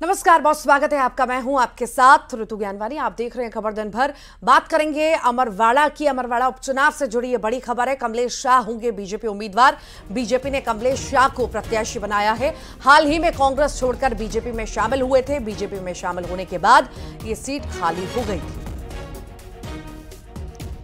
नमस्कार, बहुत स्वागत है आपका। मैं हूँ आपके साथ ऋतु ज्ञानवानी आप देख रहे हैं खबर दिन भर। बात करेंगे अमरवाड़ा की। अमरवाड़ा उपचुनाव से जुड़ी ये बड़ी खबर है। कमलेश शाह होंगे बीजेपी उम्मीदवार। बीजेपी ने कमलेश शाह को प्रत्याशी बनाया है। हाल ही में कांग्रेस छोड़कर बीजेपी में शामिल हुए थे। बीजेपी में शामिल होने के बाद ये सीट खाली हो गई थी।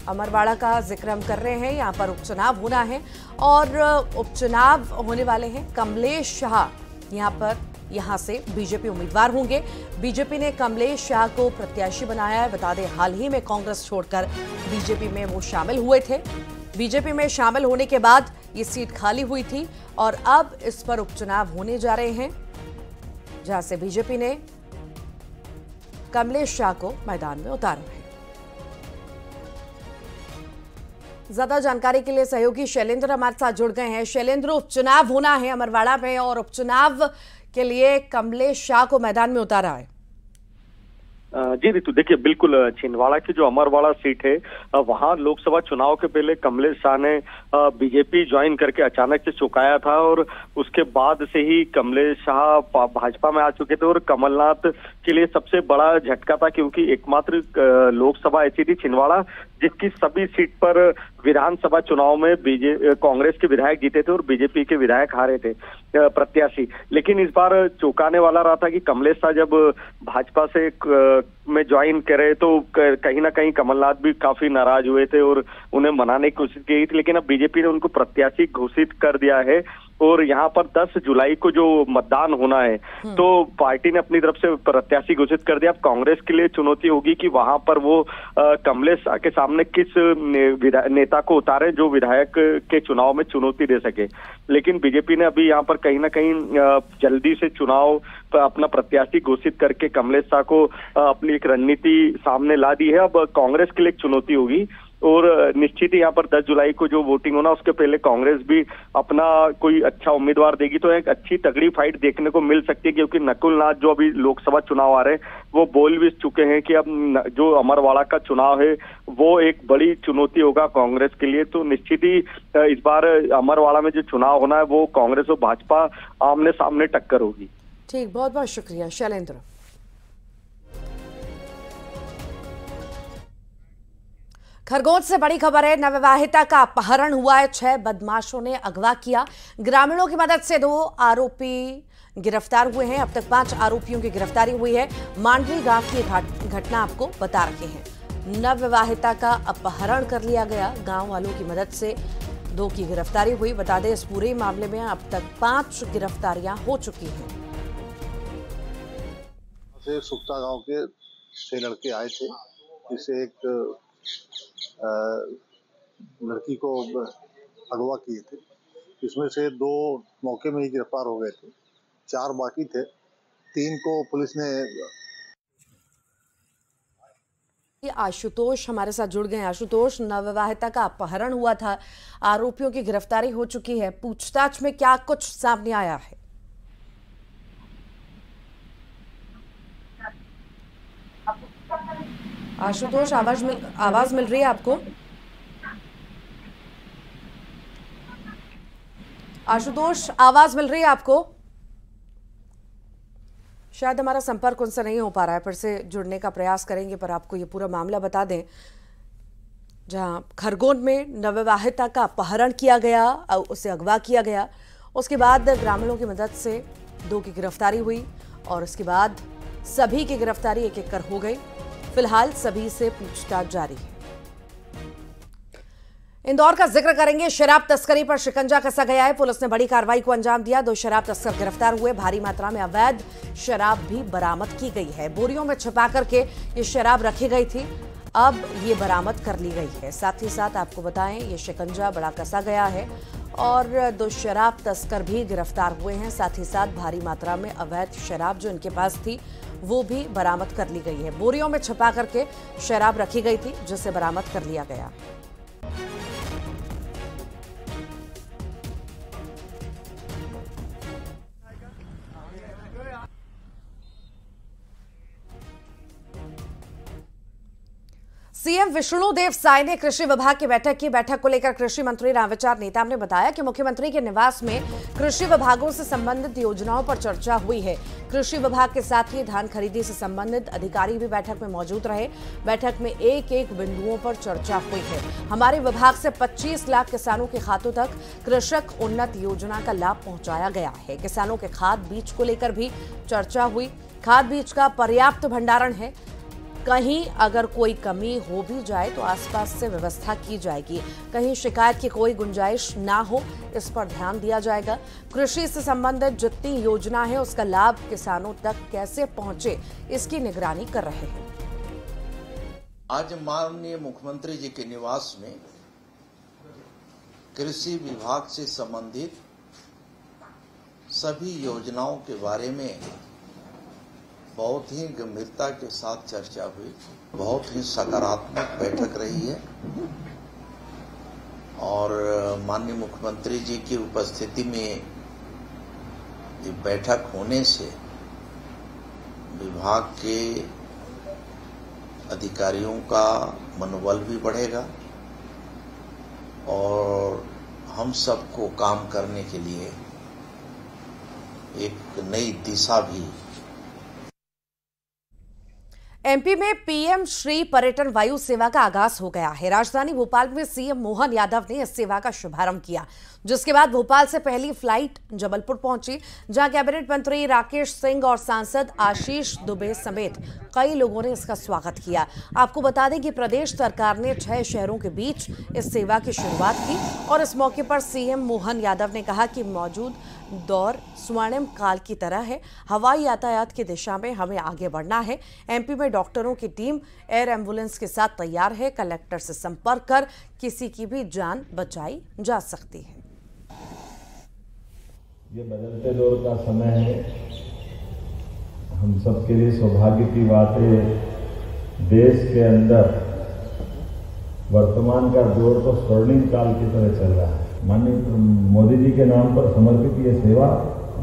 अमरवाड़ा का ज़िक्र हम कर रहे हैं। यहाँ पर उपचुनाव होना है और उपचुनाव होने वाले हैं कमलेश शाह। यहाँ पर यहाँ से बीजेपी उम्मीदवार होंगे। बीजेपी ने कमलेश शाह को प्रत्याशी बनाया है। बता दें, हाल ही में कांग्रेस छोड़कर बीजेपी में वो शामिल हुए थे। बीजेपी में शामिल होने के बाद ये सीट खाली हुई थी और अब इस पर उपचुनाव होने जा रहे हैं, जहाँ से बीजेपी ने कमलेश शाह को मैदान में उतारा है। ज़्यादा जानकारी के लिए सहयोगी शैलेंद्र हमारे साथ जुड़ गए हैं। शैलेंद्र, उपचुनाव होना है अमरवाड़ा में और उपचुनाव के लिए कमलेश शाह को मैदान में उतारा है। जी, रितु, देखिए, बिल्कुल, छिंदवाड़ा की जो अमरवाड़ा सीट है वहाँ लोकसभा चुनाव के पहले कमलेश शाह ने बीजेपी ज्वाइन करके अचानक से चुकाया था और उसके बाद से ही कमलेश शाह भाजपा में आ चुके थे और कमलनाथ के लिए सबसे बड़ा झटका था क्योंकि एकमात्र लोकसभा ऐसी थी छिंदवाड़ा, जिसकी सभी सीट पर विधानसभा चुनाव में बीजे कांग्रेस के विधायक जीते थे और बीजेपी के विधायक हारे थे प्रत्याशी। लेकिन इस बार चौंकाने वाला रहा था कि कमलेश शाह जब भाजपा से में ज्वाइन करे तो कहीं ना कहीं कमलनाथ भी काफ़ी नाराज़ हुए थे और उन्हें मनाने की कोशिश की थी, लेकिन अब बीजेपी ने उनको प्रत्याशी घोषित कर दिया है। और यहाँ पर 10 जुलाई को जो मतदान होना है हम्म। तो पार्टी ने अपनी तरफ़ से प्रत्याशी घोषित कर दिया। अब कांग्रेस के लिए चुनौती होगी कि वहाँ पर वो कमलेश के सामने किस नेता को उतारे जो विधायक के चुनाव में चुनौती दे सके। लेकिन बीजेपी ने अभी यहाँ पर कहीं ना कहीं जल्दी से चुनाव अपना प्रत्याशी घोषित करके कमलेश शाह को अपनी एक रणनीति सामने ला दी है। अब कांग्रेस के लिए एक चुनौती होगी और निश्चित ही यहाँ पर 10 जुलाई को जो वोटिंग होना, उसके पहले कांग्रेस भी अपना कोई अच्छा उम्मीदवार देगी तो एक अच्छी तगड़ी फाइट देखने को मिल सकती है, क्योंकि नकुल नाथ जो अभी लोकसभा चुनाव आ रहे हैं, वो बोल भी चुके हैं कि अब जो अमरवाड़ा का चुनाव है, वो एक बड़ी चुनौती होगा कांग्रेस के लिए। तो निश्चित ही इस बार अमरवाड़ा में जो चुनाव होना है, वो कांग्रेस और भाजपा आमने सामने टक्कर होगी। ठीक बहुत बहुत शुक्रिया। शैलेंद्र। खरगोन से बड़ी खबर है, नवविवाहिता का अपहरण हुआ है, छह बदमाशों ने अगवा किया। ग्रामीणों की मदद से दो आरोपी गिरफ़्तार हुए हैं। अब तक पाँच आरोपियों की गिरफ्तारी हुई है। मांडवी गाँव की घटना आपको बता रहे हैं। नवविवाहिता का अपहरण कर लिया गया। गाँव वालों की मदद से दो की गिरफ्तारी हुई। बता दें, इस पूरे मामले में अब तक पाँच गिरफ्तारियाँ हो चुकी हैं। गाँव के छह लड़के आए थे। जिसे एक लड़की को अगवा किए थे। इसमें से दो मौके में ही गिरफ़्तार हो गए थे। चार बाकी थे। तीन को पुलिस ने आशुतोष हमारे साथ जुड़ गए आशुतोष, नवविवाहिता का अपहरण हुआ था। आरोपियों की गिरफ्तारी हो चुकी है। पूछताछ में क्या कुछ सामने आया है? आशुतोष, आवाज़ मिल आवाज़ मिल रही है आपको? आशुतोष, आवाज़ मिल रही है आपको? शायद हमारा संपर्क उनसे नहीं हो पा रहा है, फिर से जुड़ने का प्रयास करेंगे, पर आपको ये पूरा मामला बता दें। जहाँ खरगोन में नवविवाहिता का अपहरण किया गया उसे अगवा किया गया, उसके बाद ग्रामीणों की मदद से दो की गिरफ्तारी हुई, और उसके बाद सभी की गिरफ्तारी एक एक कर हो गई। फ़िलहाल सभी से पूछताछ जारी। है इंदौर का ज़िक्र करेंगे, शराब तस्करी पर शिकंजा कसा गया है, पुलिस ने बड़ी कार्रवाई को अंजाम दिया, दो शराब तस्कर गिरफ़्तार हुए, भारी मात्रा में अवैध शराब भी बरामद की गई है। बोरियों में छिपा करके ये शराब रखी गई थी। अब ये बरामद कर ली गई है। साथ ही साथ आपको बताएँ, ये शिकंजा बड़ा कसा गया है और दो शराब तस्कर भी गिरफ़्तार हुए हैं। साथ ही साथ भारी मात्रा में अवैध शराब जो इनके पास थी, वो भी बरामद कर ली गई है। बोरियों में छपा करके शराब रखी गई थी, जिसे बरामद कर लिया गया। सीएम विष्णुदेव साय ने कृषि विभाग की बैठक की। बैठक को लेकर कृषि मंत्री रामविचार नेताम ने बताया कि मुख्यमंत्री के निवास में कृषि विभागों से संबंधित योजनाओं पर चर्चा हुई है। कृषि विभाग के साथ ही धान खरीदी से संबंधित अधिकारी भी बैठक में मौजूद रहे। बैठक में एक एक बिंदुओं पर चर्चा हुई है। हमारे विभाग से 25 लाख किसानों के खातों तक कृषक उन्नत योजना का लाभ पहुँचाया गया है। किसानों के खाद बीज को लेकर भी चर्चा हुई। खाद बीज का पर्याप्त भंडारण है। कहीं अगर कोई कमी हो भी जाए तो आसपास से व्यवस्था की जाएगी। कहीं शिकायत की कोई गुंजाइश ना हो, इस पर ध्यान दिया जाएगा। कृषि से संबंधित जितनी योजना है, उसका लाभ किसानों तक कैसे पहुँचे, इसकी निगरानी कर रहे हैं। आज माननीय मुख्यमंत्री जी के निवास में कृषि विभाग से संबंधित सभी योजनाओं के बारे में बहुत ही गंभीरता के साथ चर्चा हुई। बहुत ही सकारात्मक बैठक रही है। और माननीय मुख्यमंत्री जी की उपस्थिति में ये बैठक होने से विभाग के अधिकारियों का मनोबल भी बढ़ेगा और हम सबको काम करने के लिए एक नई दिशा भी एमपी में पीएम श्री पर्यटन वायु सेवा का आगाज़ हो गया है। राजधानी भोपाल में सीएम मोहन यादव ने इस सेवा का शुभारंभ किया। जिसके बाद भोपाल से पहली फ़्लाइट जबलपुर पहुँची, जहाँ कैबिनेट मंत्री राकेश सिंह और सांसद आशीष दुबे समेत कई लोगों ने इसका स्वागत किया। आपको बता दें कि प्रदेश सरकार ने छह शहरों के बीच इस सेवा की शुरुआत की और इस मौके पर सीएम मोहन यादव ने कहा कि मौजूद दौर स्वर्णिम काल की तरह है। हवाई यातायात की दिशा में हमें आगे बढ़ना है। एमपी में डॉक्टरों की टीम, एयर एंबुलेंस के साथ तैयार है। कलेक्टर से संपर्क कर किसी की भी जान बचाई जा सकती है। ये बदलते दौर का समय है। हम सबके लिए सौभाग्य की बात है, देश के अंदर वर्तमान का दौर तो स्वर्णिम काल की तरह चल रहा है। माननीय मोदी जी के नाम पर समर्पित ये सेवा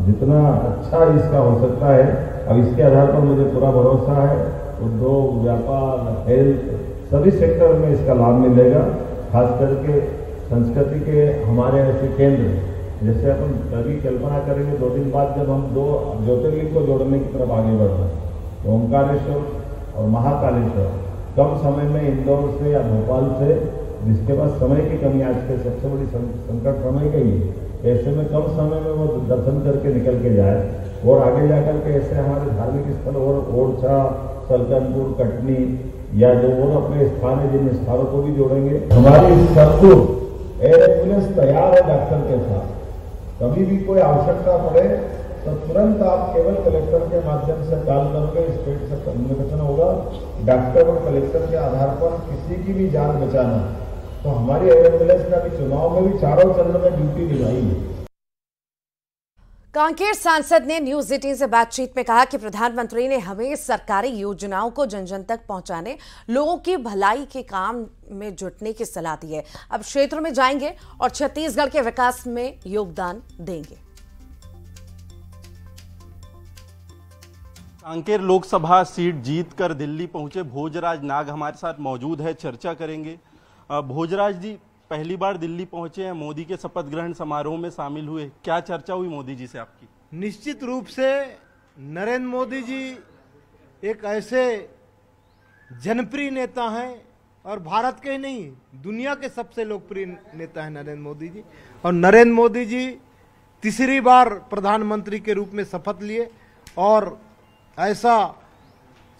जितना अच्छा इसका हो सकता है, अब इसके आधार पर मुझे पूरा भरोसा है, उद्योग, व्यापार हेल्थ सभी सेक्टर में इसका लाभ मिलेगा। खास करके संस्कृति के हमारे ऐसे केंद्र जैसे अपन कभी कल्पना करेंगे, दो दिन बाद जब हम दो ज्योतिर्लिंग को जोड़ने की तरफ़ आगे बढ़ रहे हैं तो ओंकारेश्वर और महाकालेश्वर, कम समय में इंदौर से या भोपाल से, जिसके पास समय की कमी आज के सबसे बड़ी संकट समय का ही, ऐसे में कम समय में वो दर्शन करके निकल के जाए और आगे जाकर के ऐसे हमारे धार्मिक स्थल और ओरछा, सलकनपुर, कटनी या जो और अपने स्थान है, जिन स्थानों को भी जोड़ेंगे। हमारी एयर एंबुलेंस तैयार है डॉक्टर के साथ। कभी भी कोई आवश्यकता पड़े तो तुरंत आप केवल कलेक्टर के माध्यम से कॉल करके स्टेट से कम्युनिकेशन होगा। डॉक्टर और कलेक्टर के आधार पर किसी की भी जान बचाना। तो हमारी एयर एंबुलेंस ने अभी चुनाव में भी चारों चरण में ड्यूटी निभाई है। कांकेर सांसद ने न्यूज़ एटीन से बातचीत में कहा कि प्रधानमंत्री ने हमें सरकारी योजनाओं को जन जन तक पहुँचाने, लोगों की भलाई के काम में जुटने की सलाह दी है। अब क्षेत्र में जाएँगे और छत्तीसगढ़ के विकास में योगदान देंगे। कांकेर लोकसभा सीट जीतकर दिल्ली पहुँचे भोजराज नाग हमारे साथ मौजूद है, चर्चा करेंगे। भोजराज जी पहली बार दिल्ली पहुँचे हैं, मोदी के शपथ ग्रहण समारोह में शामिल हुए। क्या चर्चा हुई मोदी जी से आपकी? निश्चित रूप से नरेंद्र मोदी जी एक ऐसे जनप्रिय नेता हैं और भारत के ही नहीं, दुनिया के सबसे लोकप्रिय नेता हैं नरेंद्र मोदी जी। और नरेंद्र मोदी जी तीसरी बार प्रधानमंत्री के रूप में शपथ लिए और ऐसा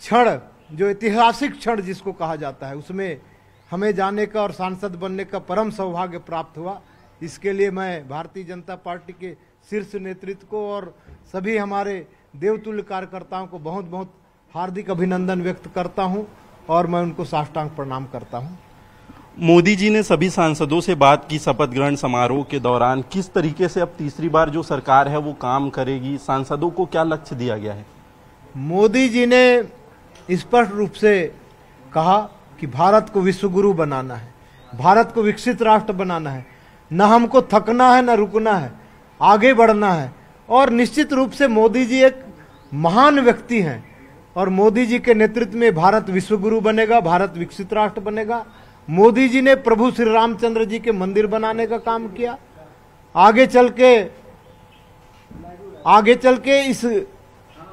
क्षण, जो ऐतिहासिक क्षण जिसको कहा जाता है, उसमें हमें जाने का और सांसद बनने का परम सौभाग्य प्राप्त हुआ। इसके लिए मैं भारतीय जनता पार्टी के शीर्ष नेतृत्व को और सभी हमारे देवतुल्य कार्यकर्ताओं को बहुत बहुत हार्दिक अभिनंदन व्यक्त करता हूँ और मैं उनको साष्टांग प्रणाम करता हूँ। मोदी जी ने सभी सांसदों से बात की शपथ ग्रहण समारोह के दौरान। किस तरीके से अब तीसरी बार जो सरकार है वो काम करेगी? सांसदों को क्या लक्ष्य दिया गया है? मोदी जी ने स्पष्ट रूप से कहा कि भारत को विश्वगुरु बनाना है, भारत को विकसित राष्ट्र बनाना है। न हमको थकना है, न रुकना है, आगे बढ़ना है। और निश्चित रूप से मोदी जी एक महान व्यक्ति हैं और मोदी जी के नेतृत्व में भारत विश्वगुरु बनेगा, भारत विकसित राष्ट्र बनेगा। मोदी जी ने प्रभु श्री रामचंद्र जी के मंदिर बनाने का काम किया। आगे चल के, आगे चल के इस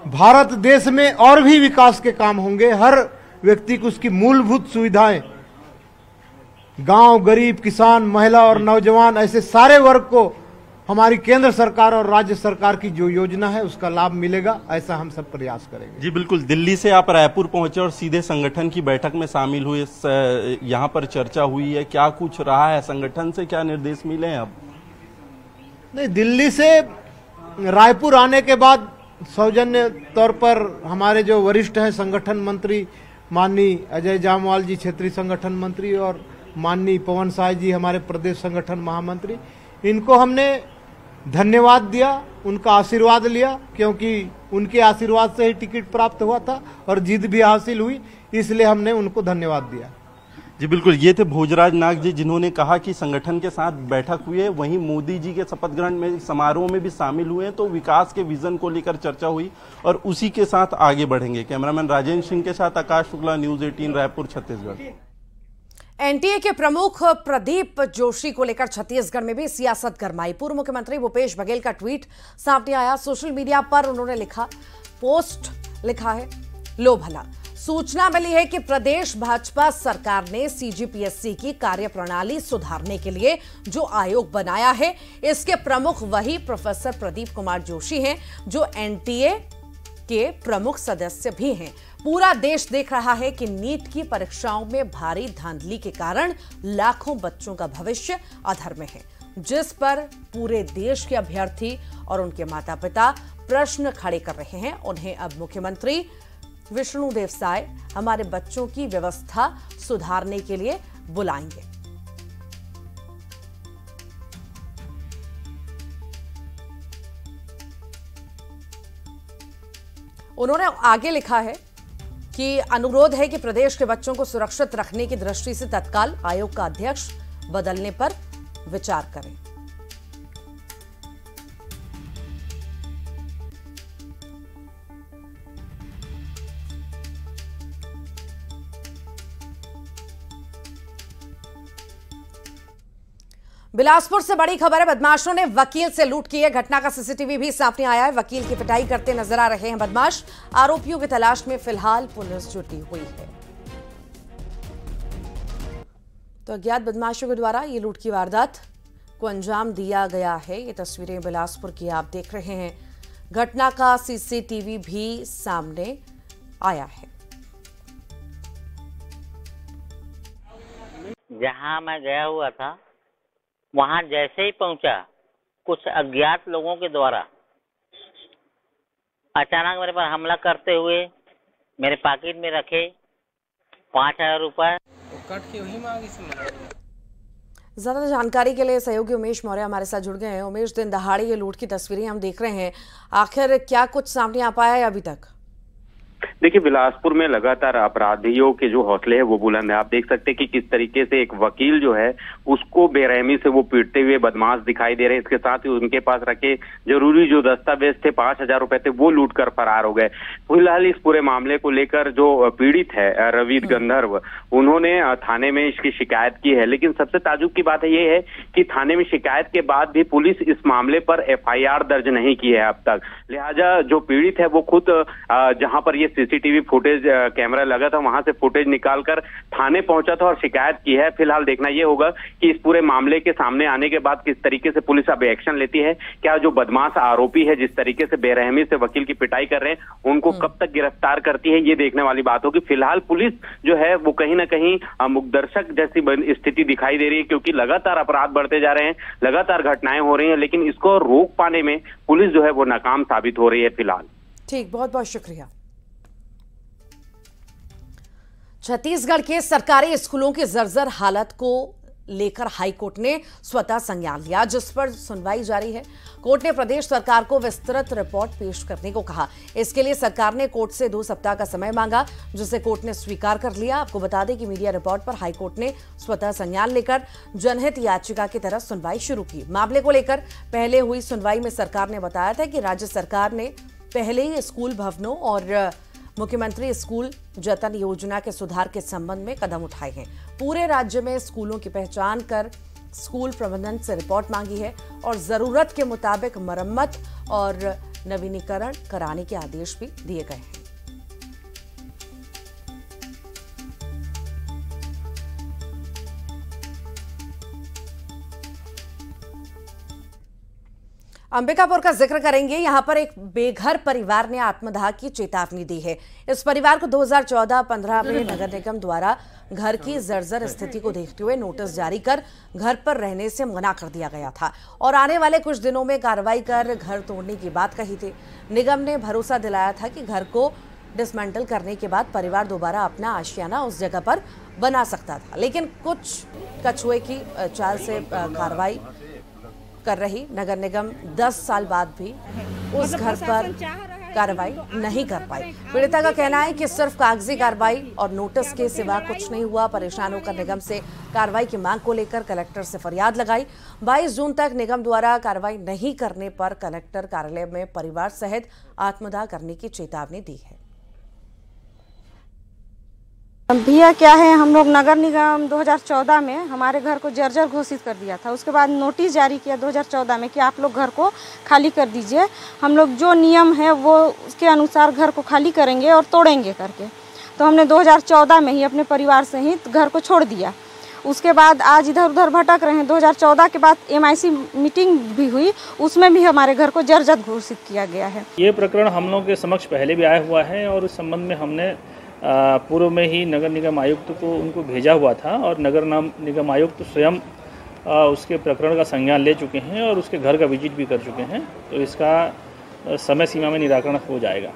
भारत देश में और भी विकास के काम होंगे। हर व्यक्ति को उसकी मूलभूत सुविधाएँ। गाँव गरीब किसान महिला और नौजवान ऐसे सारे वर्ग को हमारी केंद्र सरकार और राज्य सरकार की जो योजना है उसका लाभ मिलेगा ऐसा हम सब प्रयास करेंगे। जी बिल्कुल। दिल्ली से आप रायपुर पहुँचे और सीधे संगठन की बैठक में शामिल हुए यहाँ पर चर्चा हुई है। क्या कुछ रहा है? संगठन से क्या निर्देश मिले हैं अब? नहीं दिल्ली से रायपुर आने के बाद सौजन्य तौर पर हमारे जो वरिष्ठ हैं संगठन मंत्री माननीय अजय जामवाल जी, क्षेत्रीय संगठन मंत्री और माननीय पवन साय जी, हमारे प्रदेश संगठन महामंत्री, इनको हमने धन्यवाद दिया, उनका आशीर्वाद लिया, क्योंकि उनके आशीर्वाद से ही टिकट प्राप्त हुआ था और जीत भी हासिल हुई, इसलिए हमने उनको धन्यवाद दिया। जी बिल्कुल, ये थे भोजराज नाग जी जिन्होंने कहा कि संगठन के साथ बैठक हुई है। वहीं मोदी जी के शपथ ग्रहण में समारोह में भी शामिल हुए हैं तो विकास के विजन को लेकर चर्चा हुई और उसी के साथ आगे बढ़ेंगे। कैमरामैन राजेंद्र सिंह के साथ आकाश शुक्ला, न्यूज़ 18 रायपुर, छत्तीसगढ़। एनटीए के प्रमुख प्रदीप जोशी को लेकर छत्तीसगढ़ में भी सियासत गरमाई। पूर्व मुख्यमंत्री भूपेश बघेल का ट्वीट सामने आया। सोशल मीडिया पर उन्होंने लिखा, पोस्ट लिखा है, लो भला। सूचना मिली है कि प्रदेश भाजपा सरकार ने सीजीपीएससी की कार्यप्रणाली सुधारने के लिए जो आयोग बनाया है, इसके प्रमुख वही प्रोफेसर प्रदीप कुमार जोशी हैं, जो एनटीए के प्रमुख सदस्य भी हैं। पूरा देश देख रहा है कि नीट की परीक्षाओं में भारी धांधली के कारण लाखों बच्चों का भविष्य अधर में है, जिस पर पूरे देश के अभ्यर्थी और उनके माता पिता प्रश्न खड़े कर रहे हैं। उन्हें अब मुख्यमंत्री विष्णुदेव साय हमारे बच्चों की व्यवस्था सुधारने के लिए बुलाएँगे। उन्होंने आगे लिखा है कि अनुरोध है कि प्रदेश के बच्चों को सुरक्षित रखने की दृष्टि से तत्काल आयोग का अध्यक्ष बदलने पर विचार करें। बिलासपुर से बड़ी खबर है, बदमाशों ने वकील से लूट की है। घटना का सीसीटीवी भी सामने आया है। वकील की पिटाई करते नज़र आ रहे हैं बदमाश। आरोपियों की तलाश में फ़िलहाल पुलिस जुटी हुई है। तो अज्ञात बदमाशों के द्वारा ये लूट की वारदात को अंजाम दिया गया है। ये तस्वीरें बिलासपुर की आप देख रहे हैं। घटना का सीसीटीवी भी सामने आया है। जहाँ मैं गया हुआ था वहाँ जैसे ही पहुँचा कुछ अज्ञात लोगों के द्वारा अचानक मेरे पर हमला करते हुए मेरे पॉकेट में रखे पाँच हज़ार रुपये ज़्यादा जानकारी के लिए सहयोगी उमेश मौर्य हमारे साथ जुड़ गए हैं। उमेश दिन दहाड़े ये लूट की तस्वीरें हम देख रहे हैं। आखिर क्या कुछ सामने आ पाया है अभी तक? देखिए बिलासपुर में लगातार अपराधियों के जो हौसले हैं वो बुलंद है। आप देख सकते हैं कि किस तरीके से एक वकील जो है उसको बेरहमी से वो पीटते हुए बदमाश दिखाई दे रहे हैं। इसके साथ ही उनके पास रखे ज़रूरी जो दस्तावेज़ थे पाँच हज़ार रुपए थे वो लूट कर फरार हो गए। फ़िलहाल इस पूरे मामले को लेकर जो पीड़ित है रवीद गंधर्व उन्होंने थाने में इसकी शिकायत की है। लेकिन सबसे ताजुब की बात ये है कि थाने में शिकायत के बाद भी पुलिस इस मामले पर एफआईआर दर्ज नहीं की है अब तक। लिहाजा जो पीड़ित है वो खुद जहाँ पर ये सीसीटीवी फुटेज कैमरा लगा था वहाँ से फुटेज निकालकर थाने पहुँचा था और शिकायत की है। फ़िलहाल देखना यह होगा कि इस पूरे मामले के सामने आने के बाद किस तरीके से पुलिस अब एक्शन लेती है क्या जो बदमाश आरोपी है जिस तरीके से बेरहमी से वकील की पिटाई कर रहे हैं उनको कब तक गिरफ़्तार करती है ये देखने वाली बात होगी। फ़िलहाल पुलिस जो है वो कहीं ना कहीं मुखदर्शक जैसी स्थिति दिखाई दे रही है क्योंकि लगातार अपराध बढ़ते जा रहे हैं लगातार घटनाएँ हो रही हैं लेकिन इसको रोक पाने में पुलिस जो है वो नाकाम साबित हो रही है फ़िलहाल। ठीक बहुत बहुत शुक्रिया। छत्तीसगढ़ के सरकारी स्कूलों की जर्जर हालत को लेकर हाईकोर्ट ने स्वतः संज्ञान लिया, जिस पर सुनवाई जारी है। कोर्ट ने प्रदेश सरकार को विस्तृत रिपोर्ट पेश करने को कहा। इसके लिए सरकार ने कोर्ट से दो सप्ताह का समय मांगा, जिसे कोर्ट ने स्वीकार कर लिया। आपको बता दें कि मीडिया रिपोर्ट पर हाईकोर्ट ने स्वतः संज्ञान लेकर जनहित याचिका की तरह सुनवाई शुरू की। मामले को लेकर पहले हुई सुनवाई में सरकार ने बताया था कि राज्य सरकार ने पहले ही स्कूल भवनों और मुख्यमंत्री स्कूल जतन योजना के सुधार के संबंध में कदम उठाए हैं। पूरे राज्य में स्कूलों की पहचान कर स्कूल प्रबंधन से रिपोर्ट मांगी है और ज़रूरत के मुताबिक मरम्मत और नवीनीकरण कराने के आदेश भी दिए गए हैं। अंबिकापुर का ज़िक्र करेंगे। यहाँ पर एक बेघर परिवार ने आत्मदाह की चेतावनी दी है। इस परिवार को 2014-15 में नगर निगम द्वारा घर की जर्जर स्थिति को देखते हुए नोटिस जारी कर घर पर रहने से मना कर दिया गया था और आने वाले कुछ दिनों में कार्रवाई कर घर तोड़ने की बात कही थी। निगम ने भरोसा दिलाया था कि घर को डिसमेंटल करने के बाद परिवार दोबारा अपना आशियाना उस जगह पर बना सकता था। लेकिन कुछ कछुए की चाल से कार्रवाई कर रही। नगर निगम 10 साल बाद भी उस घर पर कार्रवाई नहीं कर पाई। पीड़िता का कहना है कि सिर्फ़ कागज़ी कार्रवाई और नोटिस के सिवा कुछ नहीं हुआ। परेशान होकर निगम से कार्रवाई की मांग को लेकर कलेक्टर से फरियाद लगाई। 22 जून तक निगम द्वारा कार्रवाई नहीं करने पर कलेक्टर कार्यालय में परिवार सहित आत्मदाह करने की चेतावनी दी है। भैया क्या है? हम लोग नगर निगम 2014 में हमारे घर को जर्जर घोषित कर दिया था। उसके बाद नोटिस जारी किया 2014 में कि आप लोग घर को खाली कर दीजिए। हम लोग जो नियम है, वो उसके अनुसार घर को खाली करेंगे और तोड़ेंगे करके। तो हमने 2014 में ही अपने परिवार सहित घर को छोड़ दिया। उसके बाद आज इधर उधर भटक रहे हैं। 2014 के बाद एमआईसी मीटिंग भी हुई। उसमें भी हमारे घर को जर्जर घोषित किया गया है। ये प्रकरण हम लोग के समक्ष पहले भी आया हुआ है और इस संबंध में हमने पूर्व में ही नगर निगम आयुक्त को उनको भेजा हुआ था और नगर नाम निगम आयुक्त स्वयं उसके प्रकरण का संज्ञान ले चुके हैं और उसके घर का विज़िट भी कर चुके हैं। तो इसका समय सीमा में निराकरण हो जाएगा।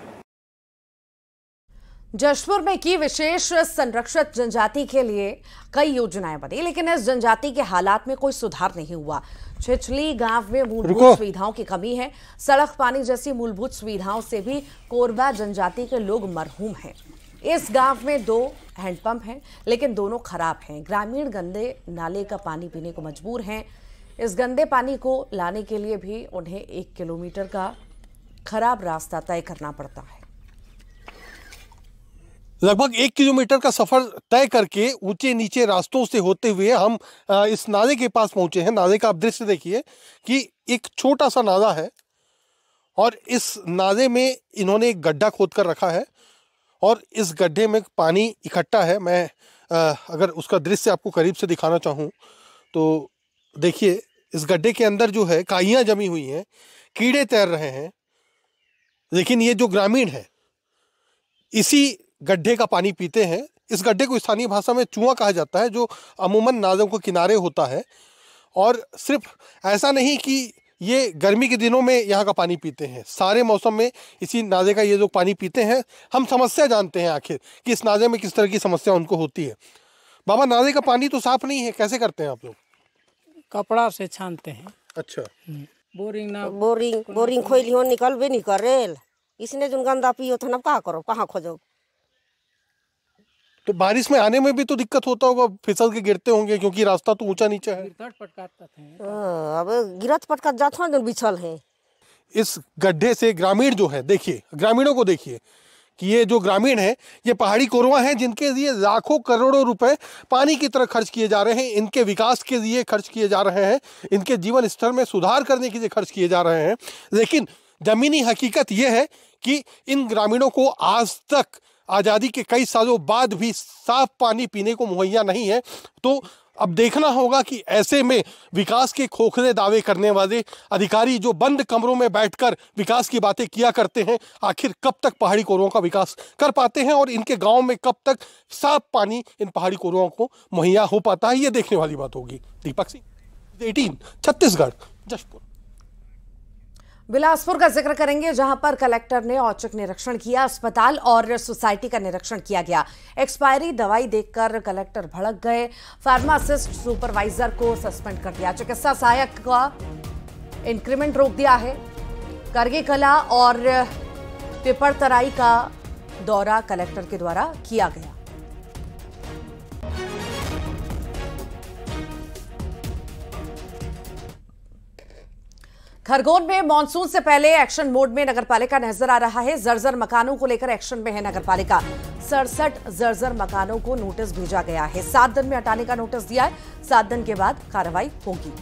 जशपुर में की विशेष संरक्षित जनजाति के लिए कई योजनाएँ बनी लेकिन इस जनजाति के हालात में कोई सुधार नहीं हुआ। छिछली गाँव में मूलभूत सुविधाओं की कमी है। सड़क पानी जैसी मूलभूत सुविधाओं से भी कोरबा जनजाति के लोग मरहूम हैं। इस गाँव में दो हैंडपंप हैं, लेकिन दोनों खराब हैं। ग्रामीण गंदे नाले का पानी पीने को मजबूर हैं। इस गंदे पानी को लाने के लिए भी उन्हें एक किलोमीटर का खराब रास्ता तय करना पड़ता है। लगभग एक किलोमीटर का सफ़र तय करके ऊँचे नीचे रास्तों से होते हुए हम इस नाले के पास पहुँचे हैं। नाले का आप दृश्य देखिए कि एक छोटा सा नाला है और इस नाले में इन्होंने एक गड्ढा खोद कर रखा है। और इस गड्ढे में पानी इकट्ठा है मैं आ, अगर उसका दृश्य आपको करीब से दिखाना चाहूँ तो देखिए इस गड्ढे के अंदर जो है काइयाँ जमी हुई हैं कीड़े तैर रहे हैं लेकिन ये जो ग्रामीण है इसी गड्ढे का पानी पीते हैं। इस गड्ढे को स्थानीय भाषा में चूहा कहा जाता है जो अमूमन नालों के किनारे होता है। और सिर्फ़ ऐसा नहीं कि ये गर्मी के दिनों में यहाँ का पानी पीते हैं। सारे मौसम में इसी नाले का ये लोग पानी पीते हैं। हम समस्या जानते हैं आखिर कि इस नाले में किस तरह की समस्या उनको होती है। बाबा नाले का पानी तो साफ़ नहीं है कैसे करते हैं आप लोग? कपड़ा से छानते हैं। अच्छा। बोरिंग ना बोरिंग बोरिंग खोली निकल भी नहीं कर करेल। इसने जो गंदा पियो तो ना कहा करो कहाँ खोजो? तो बारिश में आने में भी तो दिक्कत होता होगा फिसल के गिरते होंगे क्योंकि रास्ता तो ऊँचा नीचा है। अब गिरत पटकत जाता जो बिछल है। इस गड्ढे से ग्रामीण जो है देखिए ग्रामीणों को देखिए कि ये जो ग्रामीण है ये पहाड़ी कोरवा हैं जिनके लिए लाखों करोड़ों रुपए पानी की तरह खर्च किए जा रहे हैं इनके विकास के लिए खर्च किए जा रहे हैं इनके जीवन स्तर में सुधार करने के लिए खर्च किए जा रहे हैं। लेकिन जमीनी हकीकत ये है कि इन ग्रामीणों को आज तक आज़ादी के कई सालों बाद भी साफ़ पानी पीने को मुहैया नहीं है। तो अब देखना होगा कि ऐसे में विकास के खोखले दावे करने वाले अधिकारी जो बंद कमरों में बैठकर विकास की बातें किया करते हैं, आखिर कब तक पहाड़ी कोरों का विकास कर पाते हैं और इनके गाँव में कब तक साफ़ पानी इन पहाड़ी कोरों को मुहैया हो पाता है, ये देखने वाली बात होगी। दीपक सिंह, एटीन, छत्तीसगढ़, जशपुर। बिलासपुर का ज़िक्र करेंगे, जहाँ पर कलेक्टर ने औचक निरीक्षण किया, अस्पताल और सोसाइटी का निरीक्षण किया गया। एक्सपायरी दवाई देखकर कलेक्टर भड़क गए। फार्मासिस्ट सुपरवाइजर को सस्पेंड कर दिया। चिकित्सा सहायक का इंक्रीमेंट रोक दिया है। करगे कला और पिपड़तराई का दौरा कलेक्टर के द्वारा किया गया। खरगोन में मानसून से पहले एक्शन मोड में नगरपालिका नज़र आ रहा है। जर्जर मकानों को लेकर एक्शन में है नगरपालिका। सड़सठ जर्जर मकानों को नोटिस भेजा गया है। सात दिन में हटाने का नोटिस दिया है। सात दिन के बाद कार्रवाई होगी।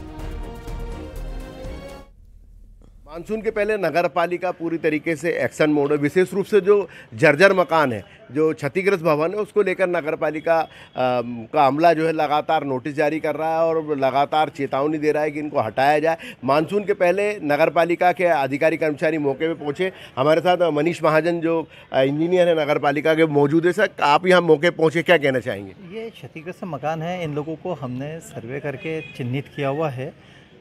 मानसून के पहले नगर पालिका पूरी तरीके से एक्शन मोड है। विशेष रूप से जो जर्जर मकान है, जो क्षतिग्रस्त भवन है, उसको लेकर नगर पालिका का अमला जो है लगातार नोटिस जारी कर रहा है और लगातार चेतावनी दे रहा है कि इनको हटाया जाए। मानसून के पहले नगर पालिका के अधिकारी कर्मचारी मौके पर पहुँचे। हमारे साथ मनीष महाजन जो इंजीनियर है नगर पालिका के मौजूद है। सर, आप यहाँ मौके पहुँचे, क्या कहना चाहेंगे? ये क्षतिग्रस्त मकान है, इन लोगों को हमने सर्वे करके चिन्हित किया हुआ है।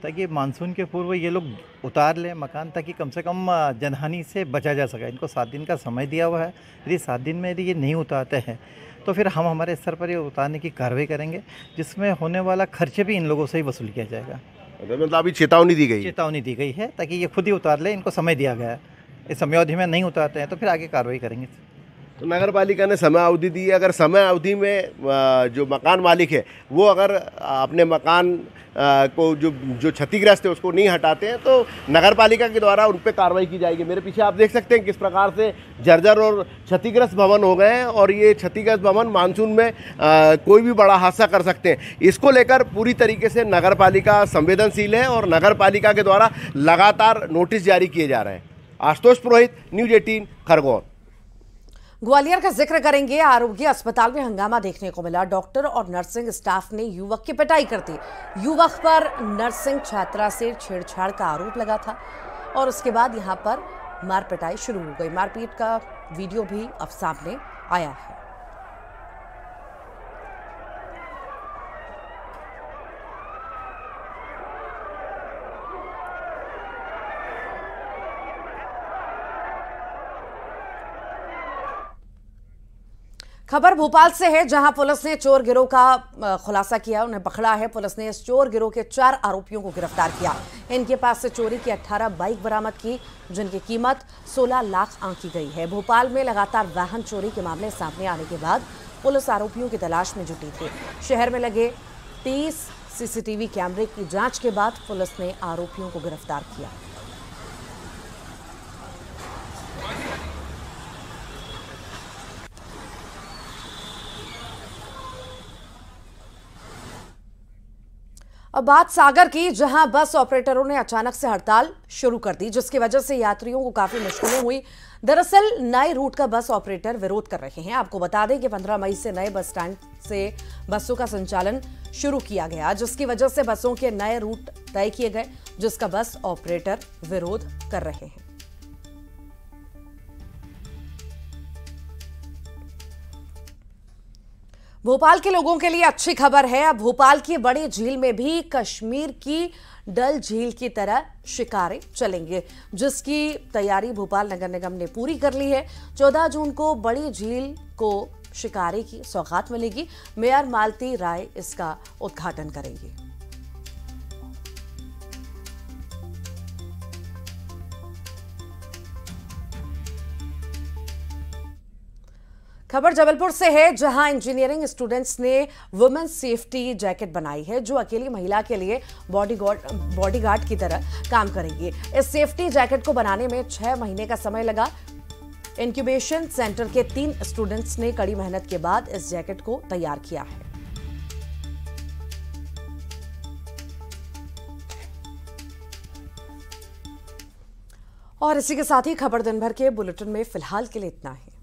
ताकि मानसून के पूर्व ये लोग उतार लें मकान ताकि कम से कम जनहानि से बचा जा सके। इनको सात दिन का समय दिया हुआ है। यदि सात दिन में यदि ये नहीं उतारते हैं तो फिर हम हमारे स्तर पर ये उतारने की कार्रवाई करेंगे जिसमें होने वाला खर्चे भी इन लोगों से ही वसूल किया जाएगा। मतलब अभी चेतावनी दी गई चेतावनी दी गई है ताकि ये खुद ही उतार लें इनको समय दिया गया है। इस समयावधि में नहीं उतारते हैं तो फिर आगे कार्रवाई करेंगे। तो नगर पालिका ने समय अवधि दी है। अगर समय अवधि में जो मकान मालिक है, वो अगर अपने मकान को जो जो क्षतिग्रस्त है, उसको नहीं हटाते हैं तो नगर पालिका के द्वारा उन पर कार्रवाई की जाएगी। मेरे पीछे आप देख सकते हैं किस प्रकार से जर्जर और क्षतिग्रस्त भवन हो गए हैं और ये क्षतिग्रस्त भवन मानसून में कोई भी बड़ा हादसा कर सकते हैं। इसको लेकर पूरी तरीके से नगर संवेदनशील है और नगर के द्वारा लगातार नोटिस जारी किए जा रहे हैं। Ashutosh Purohit, news eighteen, Khargone. Gwalior का ज़िक्र करेंगे। आरोग्य अस्पताल में हंगामा देखने को मिला। डॉक्टर और नर्सिंग स्टाफ ने युवक की पिटाई कर दी। युवक पर नर्सिंग छात्रा से छेड़छाड़ का आरोप लगा था और उसके बाद यहाँ पर मारपिटाई शुरू हो गई। मारपीट का वीडियो भी अब सामने आया है। खबर भोपाल से है, जहाँ पुलिस ने चोर गिरोह का खुलासा किया, उन्हें पकड़ा है। पुलिस ने इस चोर गिरोह के चार आरोपियों को गिरफ़्तार किया। इनके पास से चोरी की 18 बाइक बरामद की, जिनकी कीमत 16 लाख आंकी गई है। भोपाल में लगातार वाहन चोरी के मामले सामने आने के बाद पुलिस आरोपियों की तलाश में जुटी थी। शहर में लगे तीस सीसीटीवी कैमरे की जाँच के बाद पुलिस ने आरोपियों को गिरफ़्तार किया। अब बात सागर की, जहाँ बस ऑपरेटरों ने अचानक से हड़ताल शुरू कर दी, जिसकी वजह से यात्रियों को काफ़ी मुश्किलें हुई। दरअसल, नए रूट का बस ऑपरेटर विरोध कर रहे हैं। आपको बता दें कि 15 मई से नए बस स्टैंड से बसों का संचालन शुरू किया गया, जिसकी वजह से बसों के नए रूट तय किए गए, जिसका बस ऑपरेटर विरोध कर रहे हैं। भोपाल के लोगों के लिए अच्छी खबर है। अब भोपाल की बड़ी झील में भी कश्मीर की डल झील की तरह शिकारे चलेंगे, जिसकी तैयारी भोपाल नगर निगम ने पूरी कर ली है। 14 जून को बड़ी झील को शिकारे की सौगात मिलेगी। मेयर मालती राय इसका उद्घाटन करेंगी। खबर जबलपुर से है, जहाँ इंजीनियरिंग स्टूडेंट्स ने वुमेन सेफ्टी जैकेट बनाई है, जो अकेली महिला के लिए बॉडी गार्ड की तरह काम करेंगी। इस सेफ्टी जैकेट को बनाने में छह महीने का समय लगा। इंक्यूबेशन सेंटर के तीन स्टूडेंट्स ने कड़ी मेहनत के बाद इस जैकेट को तैयार किया है। और इसी के साथ ही खबर दिन भर के बुलेटिन में फ़िलहाल के लिए इतना है।